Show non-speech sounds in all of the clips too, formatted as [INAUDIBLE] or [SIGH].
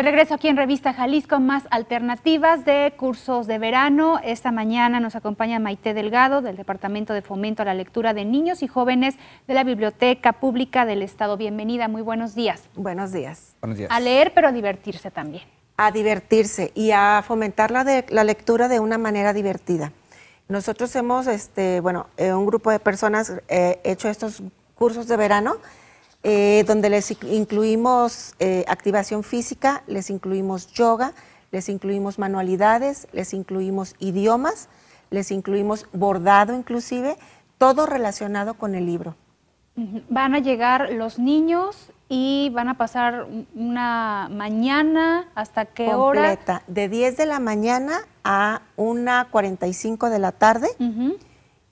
De regreso aquí en Revista Jalisco, más alternativas de cursos de verano. Esta mañana nos acompaña Maite Delgado del Departamento de Fomento a la Lectura de Niños y Jóvenes de la Biblioteca Pública del Estado. Bienvenida, muy buenos días. Buenos días. Buenos días. A leer, pero a divertirse también. A divertirse y a fomentar la, de, la lectura de una manera divertida. Nosotros hemos, este, bueno, eh, un grupo de personas eh, hecho estos cursos de verano eh, donde les incluimos eh, activación física, les incluimos yoga, les incluimos manualidades, les incluimos idiomas, les incluimos bordado inclusive, todo relacionado con el libro. Van a llegar los niños y van a pasar una mañana, ¿hasta qué Completa, hora? De 10 de la mañana a 1.45 de la tarde.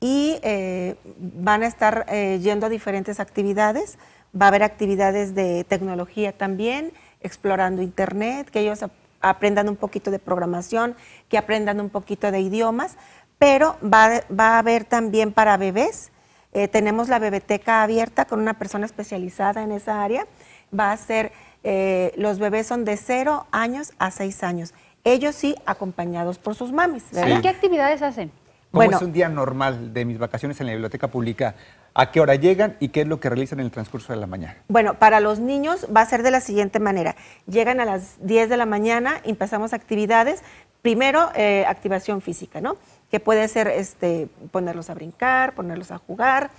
Y eh, van a estar yendo a diferentes actividades. Va a haber actividades de tecnología también, explorando Internet, que ellos aprendan un poquito de programación, que aprendan un poquito de idiomas, pero va, a haber también para bebés. Eh, tenemos la bebeteca abierta con una persona especializada en esa área. Va a ser, eh, los bebés son de 0 años a 6 años. Ellos sí acompañados por sus mamis. ¿Qué actividades hacen? ¿Cómo es un día normal de mis vacaciones en la biblioteca pública? ¿A qué hora llegan y qué es lo que realizan en el transcurso de la mañana? Bueno, para los niños va a ser de la siguiente manera. Llegan a las 10 de la mañana, empezamos actividades. Primero, eh, activación física, ¿no? Que puede ser este, ponerlos a brincar, ponerlos a jugar.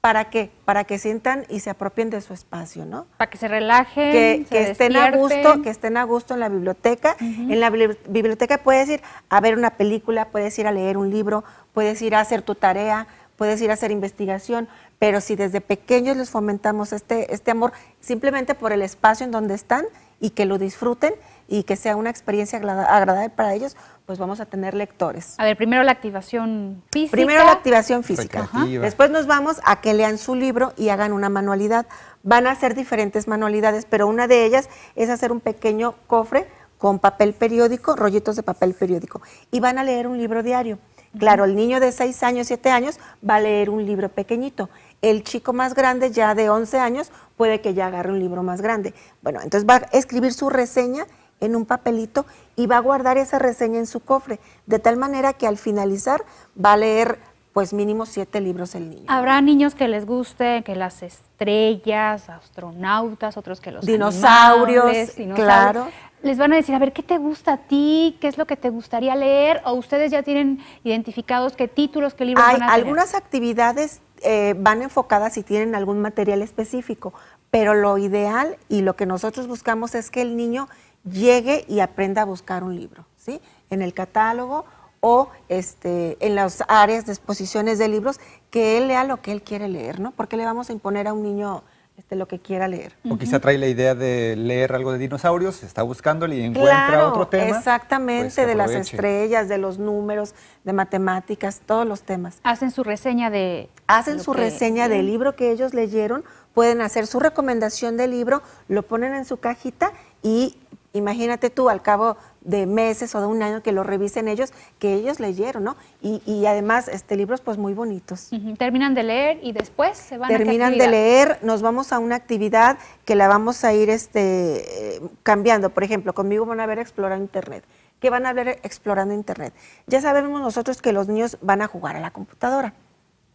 ¿Para qué? Para que sientan y se apropien de su espacio, ¿no? Para que se relajen, que, que estén a gusto, que estén a gusto en la biblioteca. En la biblioteca puedes ir a ver una película, puedes ir a leer un libro, puedes ir a hacer tu tarea, puedes ir a hacer investigación, pero si desde pequeños les fomentamos este, este amor, simplemente por el espacio en donde están y que lo disfruten y que sea una experiencia agradable para ellos, pues vamos a tener lectores. A ver, primero la activación física. Primero la activación física. Después nos vamos a que lean su libro y hagan una manualidad. Van a hacer diferentes manualidades, pero una de ellas es hacer un pequeño cofre con papel periódico, rollitos de papel periódico, y van a leer un libro diario. Claro, el niño de 6 años, 7 años va a leer un libro pequeñito. El chico más grande, ya de 11 años, puede que ya agarre un libro más grande. Bueno, entonces va a escribir su reseña en un papelito y va a guardar esa reseña en su cofre, de tal manera que al finalizar va a leer pues mínimo siete libros el niño. Habrá niños que les guste que las estrellas, astronautas, otros que los dinosaurios, dinosaurios. claro les van a decir, a ver, ¿qué te gusta a ti? ¿Qué es lo que te gustaría leer? ¿O ustedes ya tienen identificados qué títulos, qué libros van a tener? Algunas actividades eh, van enfocadas y tienen algún material específico, pero lo ideal y lo que nosotros buscamos es que el niño llegue y aprenda a buscar un libro, ¿sí? En el catálogo o este, en las áreas de exposiciones de libros, que él lea lo que él quiere leer, ¿no? Porque le vamos a imponer a un niño este, lo que quiera leer. O quizá trae la idea de leer algo de dinosaurios, está buscándole y encuentra otro tema. Exactamente, pues de las estrellas, de los números, de matemáticas, todos los temas. Hacen su reseña de... Hacen su reseña del libro que ellos leyeron, pueden hacer su recomendación del libro, lo ponen en su cajita y imagínate tú, al cabo de meses o de un año que lo revisen ellos, que ellos leyeron, ¿no? Y, además, este, libros pues muy bonitos. Terminan de leer y después se van Terminan de leer, nos vamos a una actividad que la vamos a ir este, eh, cambiando. Por ejemplo, conmigo van a ver explorando Internet. ¿Qué van a ver explorando Internet? Ya sabemos nosotros que los niños van a jugar a la computadora.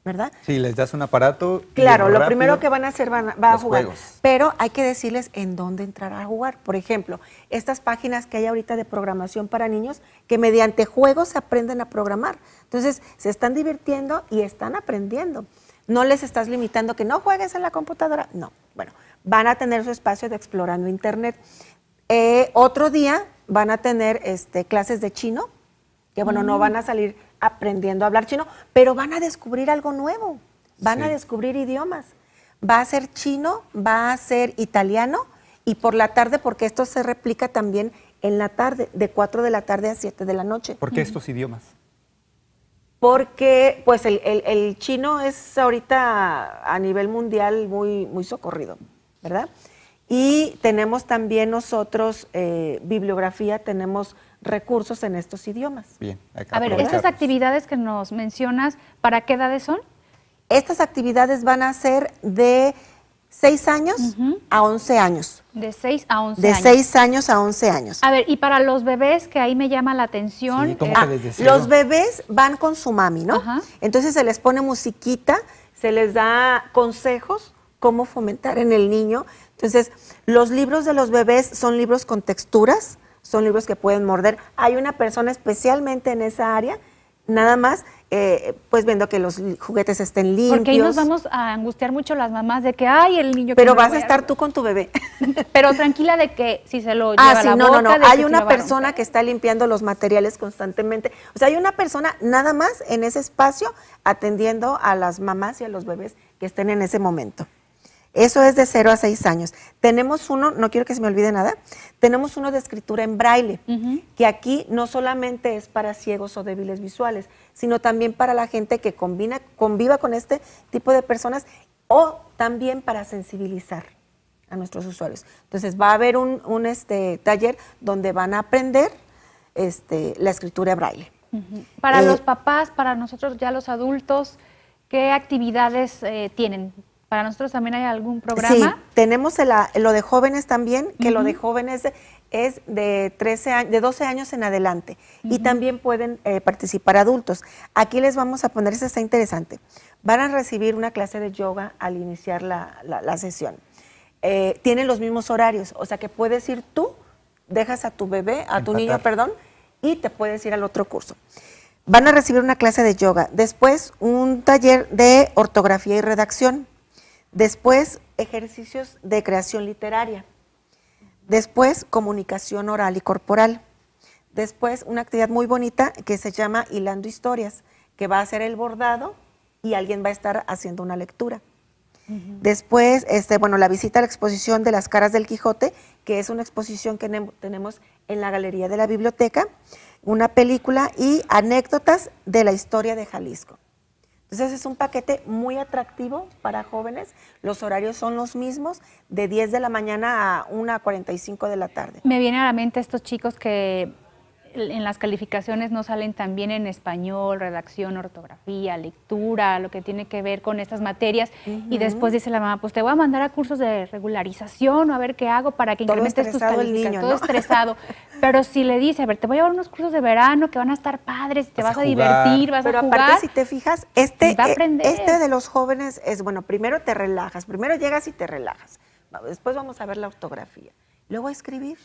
¿Verdad? Sí, les das un aparato. Claro, lo primero que van a hacer van a, jugar. Pero hay que decirles en dónde entrar a jugar. Por ejemplo, estas páginas que hay ahorita de programación para niños que mediante juegos se aprenden a programar. Entonces, se están divirtiendo y están aprendiendo. No les estás limitando que no juegues en la computadora. No. Bueno, van a tener su espacio de explorando Internet. Eh, otro día van a tener este, clases de chino, que bueno, no mm. van a salir aprendiendo a hablar chino, pero van a descubrir algo nuevo, van a descubrir idiomas. Va a ser chino, va a ser italiano y por la tarde, porque esto se replica también en la tarde, de 4 de la tarde a 7 de la noche. ¿Por qué estos idiomas? Porque pues el, chino es ahorita a nivel mundial muy, muy socorrido, ¿verdad? Y tenemos también nosotros eh, bibliografía, tenemos recursos en estos idiomas. Bien. A ver, estas actividades que nos mencionas, ¿para qué edades son? Estas actividades van a ser de 6 años a 11 años. De 6 a 11 de años. De 6 años a 11 años. A ver, y para los bebés, que ahí me llama la atención. Sí, ah, los bebés van con su mami, ¿no? Entonces se les pone musiquita, se les da consejos, cómo fomentar en el niño. Entonces, los libros de los bebés son libros con texturas, son libros que pueden morder. Hay una persona especialmente en esa área, nada más eh, pues viendo que los juguetes estén limpios. Porque ahí nos vamos a angustiar mucho las mamás de que, ay, el niño... Pero vas a estar tú con tu bebé. [LAUGHS] Pero tranquila de que si se lo ah, lleva sí, la no, boca, no, no, hay una persona que está limpiando los materiales constantemente. O sea, hay una persona nada más en ese espacio atendiendo a las mamás y a los bebés que estén en ese momento. Eso es de 0 a 6 años. Tenemos uno, no quiero que se me olvide nada, tenemos uno de escritura en braille, que aquí no solamente es para ciegos o débiles visuales, sino también para la gente que combina, conviva con este tipo de personas o también para sensibilizar a nuestros usuarios. Entonces va a haber un, este, taller donde van a aprender este, la escritura braille. Para eh, los papás, para nosotros ya los adultos, ¿qué actividades eh, tienen? ¿Para nosotros también hay algún programa? Sí, tenemos lo de jóvenes también, que lo de jóvenes es de, 13 de 12 años en adelante y también pueden eh, participar adultos. Aquí les vamos a poner, eso está interesante, van a recibir una clase de yoga al iniciar la, sesión. Eh, tienen los mismos horarios, o sea que puedes ir tú, dejas a tu bebé, a tu niño, perdón, y te puedes ir al otro curso. Van a recibir una clase de yoga, después un taller de ortografía y redacción Después, ejercicios de creación literaria. Después, comunicación oral y corporal. Después, una actividad muy bonita que se llama Hilando Historias, que va a ser el bordado y alguien va a estar haciendo una lectura. Después, este, bueno, la visita a la exposición de las caras del Quijote, que es una exposición que tenemos en la galería de la biblioteca, una película y anécdotas de la historia de Jalisco. Entonces es un paquete muy atractivo para jóvenes. Los horarios son los mismos, de 10 de la mañana a 1.45 de la tarde. Me viene a la mente estos chicos que en las calificaciones no salen también en español, redacción, ortografía, lectura, lo que tiene que ver con estas materias. Y después dice la mamá, pues te voy a mandar a cursos de regularización o a ver qué hago para que incrementes tus calificaciones. Todo estresado. [LAUGHS] Pero si le dice, a ver, te voy a llevar unos cursos de verano que van a estar padres, te vas, a, divertir, vas Pero a jugar. aparte, si te fijas, este, eh, este de los jóvenes es, bueno, primero te relajas, primero llegas y te relajas. Después vamos a ver la ortografía. Luego a escribir.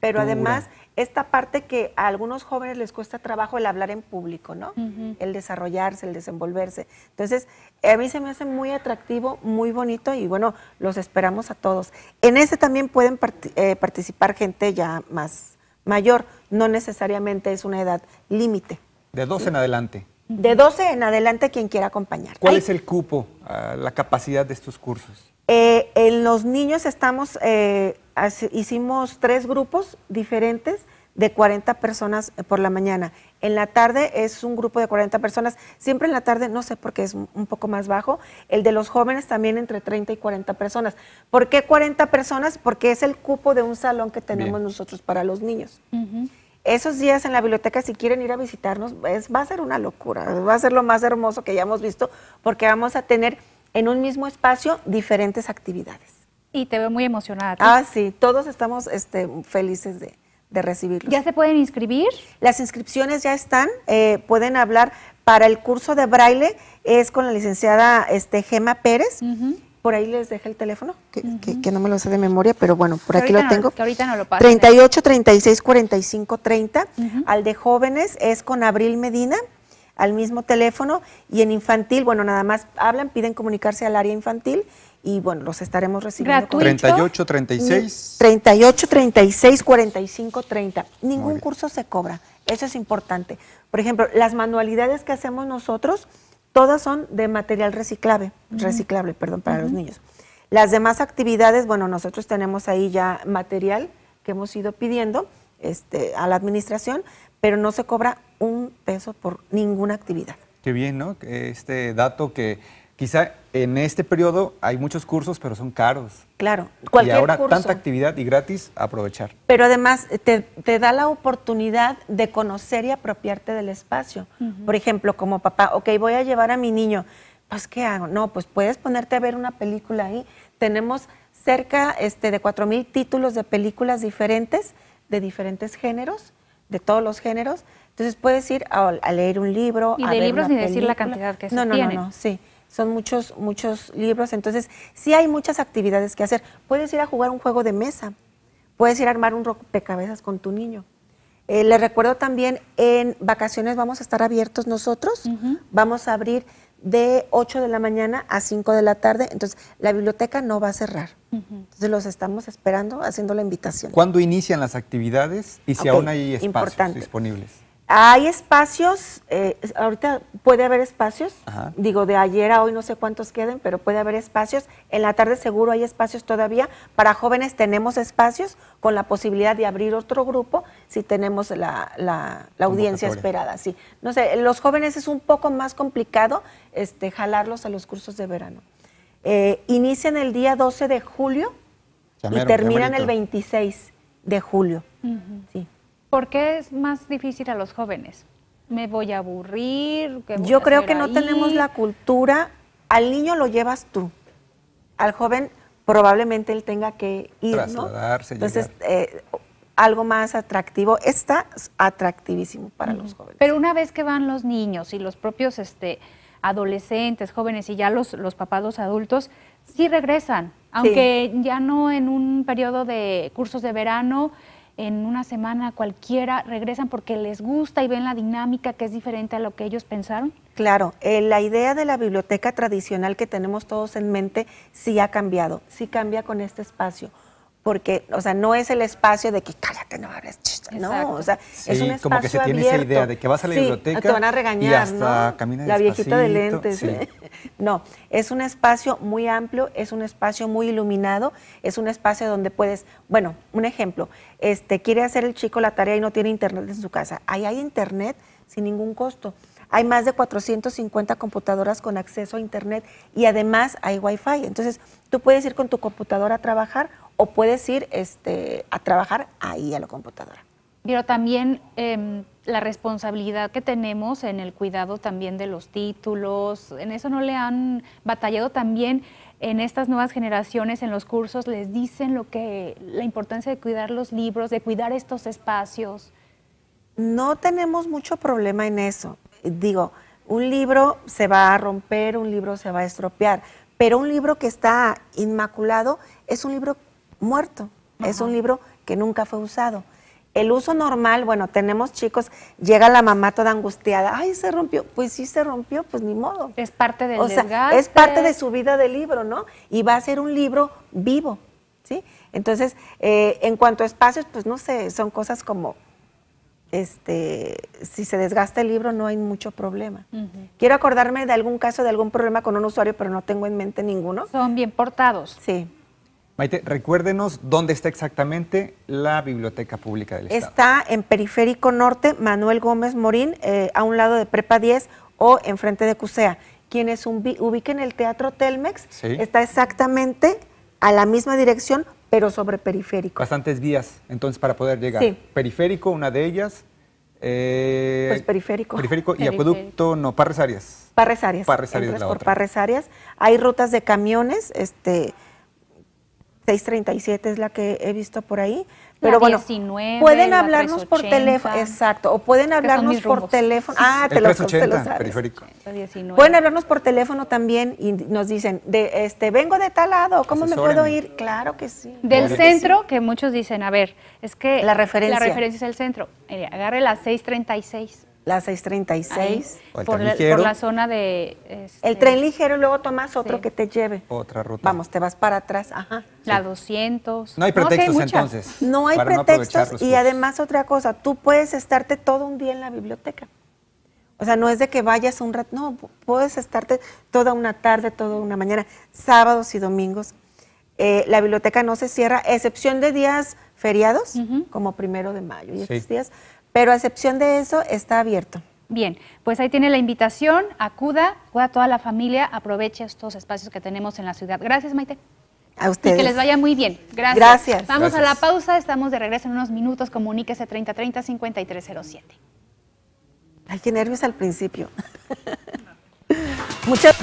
Pero además, esta parte que a algunos jóvenes les cuesta trabajo el hablar en público, ¿no? El desarrollarse, el desenvolverse. Entonces, a mí se me hace muy atractivo, muy bonito y bueno, los esperamos a todos. En ese también pueden eh, participar gente ya más mayor, no necesariamente es una edad límite. De 12 en adelante. De 12 en adelante quien quiera acompañar. ¿Cuál es el cupo, ah, la capacidad de estos cursos? Eh, en los niños estamos, eh, hicimos tres grupos diferentes de 40 personas por la mañana. En la tarde es un grupo de 40 personas. Siempre en la tarde, no sé por qué es un poco más bajo. El de los jóvenes también entre 30 y 40 personas. ¿Por qué 40 personas? Porque es el cupo de un salón que tenemos nosotros para los niños. Esos días en la biblioteca, si quieren ir a visitarnos, va a ser una locura. Va a ser lo más hermoso que ya hemos visto porque vamos a tener en un mismo espacio diferentes actividades. Y te veo muy emocionada. Ah, sí, todos estamos este, felices de, recibirlos. ¿Ya se pueden inscribir? Las inscripciones ya están, eh, pueden hablar para el curso de braille, es con la licenciada este, Gema Pérez. Por ahí les dejé el teléfono, que, no me lo sé de memoria, pero bueno, por aquí lo tengo. que ahorita no lo paso. 38 36 45 30. Al de jóvenes es con Abril Medina al mismo teléfono y en infantil, bueno, nada más hablan, piden comunicarse al área infantil y bueno, los estaremos recibiendo. ¿Gratuito? 38, 36. 38, 36, 45, 30. Ningún curso se cobra, eso es importante. Por ejemplo, las manualidades que hacemos nosotros, todas son de material reciclable, reciclable, perdón, para los niños. Las demás actividades, bueno, nosotros tenemos ahí ya material que hemos ido pidiendo este, a la administración, pero no se cobra un peso por ninguna actividad. Qué bien, ¿no? Este dato que quizá en este periodo hay muchos cursos, pero son caros. Claro, cualquier Y ahora tanta actividad y gratis, aprovechar. Pero además te, da la oportunidad de conocer y apropiarte del espacio. Por ejemplo, como papá, ok, voy a llevar a mi niño, pues ¿qué hago? No, pues puedes ponerte a ver una película ahí, Tenemos cerca este, de 4.000 títulos de películas diferentes, de diferentes géneros, de todos los géneros. Entonces puedes ir a, leer un libro. Y de libros ni decir la cantidad que no, no, No, no, sí. Son muchos, muchos libros. Entonces, sí hay muchas actividades que hacer. Puedes ir a jugar un juego de mesa. Puedes ir a armar un rompecabezas con tu niño. Eh, les recuerdo también, en vacaciones vamos a estar abiertos nosotros. Vamos a abrir de 8 de la mañana a 5 de la tarde. Entonces, la biblioteca no va a cerrar. Entonces, los estamos esperando, haciendo la invitación. ¿Cuándo inician las actividades y si aún hay espacios disponibles? Hay espacios, eh, ahorita puede haber espacios, digo, de ayer a hoy no sé cuántos queden, pero puede haber espacios. En la tarde seguro hay espacios todavía. Para jóvenes tenemos espacios con la posibilidad de abrir otro grupo si tenemos la, la, audiencia esperada. Sí. No sé, los jóvenes es un poco más complicado este, jalarlos a los cursos de verano. Eh, inician el día 12 de julio y terminan el 26 de julio. Sí. ¿Por qué es más difícil a los jóvenes? ¿Me voy a aburrir? Yo creo que no tenemos la cultura. Al niño lo llevas tú. Al joven probablemente él tenga que ir, ¿no? Entonces, eh, algo más atractivo. Está atractivísimo para los jóvenes. Pero una vez que van los niños y los propios este, adolescentes, jóvenes y ya los, los papás, los adultos, sí regresan, aunque ya no en un periodo de cursos de verano, en una semana cualquiera regresan porque les gusta y ven la dinámica que es diferente a lo que ellos pensaron? Claro, eh, la idea de la biblioteca tradicional que tenemos todos en mente sí ha cambiado, sí cambia con este espacio porque, o sea, no es el espacio de que cállate, no hables, no, o sea, es un espacio como que se tiene esa idea de que vas a la biblioteca te van a regañar, ¿no? La viejita de lentes. ¿eh? [LAUGHS] No, es un espacio muy amplio, es un espacio muy iluminado, es un espacio donde puedes, bueno, un ejemplo, este, quiere hacer el chico la tarea y no tiene internet en su casa. Ahí hay internet sin ningún costo. Hay más de 450 computadoras con acceso a internet y además hay wifi. Entonces, tú puedes ir con tu computadora a trabajar o puedes ir este, a trabajar ahí a la computadora. Pero también em, la responsabilidad que tenemos en el cuidado también de los títulos, en eso no le han batallado también en estas nuevas generaciones, en los cursos, les dicen lo que, la importancia de cuidar los libros, de cuidar estos espacios. No tenemos mucho problema en eso. Digo, un libro se va a romper, un libro se va a estropear, pero un libro que está inmaculado es un libro muerto. Es un libro que nunca fue usado. El uso normal, bueno, tenemos chicos, llega la mamá toda angustiada, ay, se rompió, pues sí se rompió, pues ni modo. Es parte del o es parte de su vida de libro, ¿no? Y va a ser un libro vivo, ¿sí? Entonces, eh, en cuanto a espacios, pues no sé, son cosas como, este, si se desgasta el libro no hay mucho problema. Quiero acordarme de algún caso, de algún problema con un usuario, pero no tengo en mente ninguno. Son bien portados. Sí. Maite, recuérdenos dónde está exactamente la Biblioteca Pública del Estado. Está en Periférico Norte, Manuel Gómez Morín, eh, a un lado de Prepa 10 o enfrente de CUSEA. Quienes ubiquen el Teatro Telmex, está exactamente a la misma dirección, pero sobre periférico. Bastantes vías, entonces, para poder llegar. Sí. Periférico, una de ellas. Eh, pues periférico. Periférico y acueducto, no, Parres Arias. Parres Arias. Parres Arias por Parres Arias. Hay rutas de camiones, este 637 es la que he visto por ahí. Pero bueno, pueden hablarnos por teléfono, exacto, o pueden hablarnos por teléfono. Ah, te, lo, sabes. periférico. Pueden hablarnos por teléfono también y nos dicen, de este, vengo de tal lado, ¿cómo me puedo ir? Claro que sí. Del centro, que, muchos dicen, a ver, es que la referencia, la referencia es el centro. agarre la 636. La 636. por, la, zona de... Este, el tren ligero y luego tomas otro que te lleve. Otra ruta. Vamos, te vas para atrás. Ajá. La 200. No hay pretextos entonces. No hay pretextos y además otra cosa, tú puedes estarte todo un día en la biblioteca. O sea, no es de que vayas un rato, no, puedes estarte toda una tarde, toda una mañana, sábados y domingos. Eh, la biblioteca no se cierra, excepción de días feriados, como primero de mayo y estos días, pero a excepción de eso, está abierto. Bien, pues ahí tiene la invitación, acuda, acuda toda la familia, aproveche estos espacios que tenemos en la ciudad. Gracias, Maite. A ustedes. Y que les vaya muy bien. Gracias. Gracias. Vamos a la pausa, estamos de regreso en unos minutos. Comuníquese 3030-5307. Ay, qué nervios al principio. [LAUGHS] Muchas